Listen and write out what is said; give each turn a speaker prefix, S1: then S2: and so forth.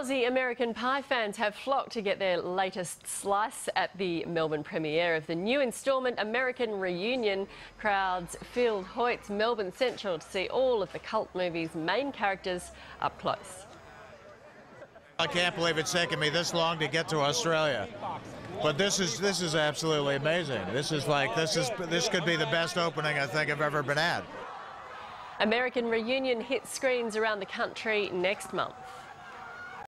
S1: Aussie American Pie fans have flocked to get their latest slice at the Melbourne premiere of the new instalment American Reunion. Crowds filled Hoyts Melbourne Central to see all of the cult movie's main characters up close.
S2: I can't believe it's taken me this long to get to Australia. But this is this is absolutely amazing. This is like this is this could be the best opening I think I've ever been at.
S1: American Reunion hits screens around the country next month.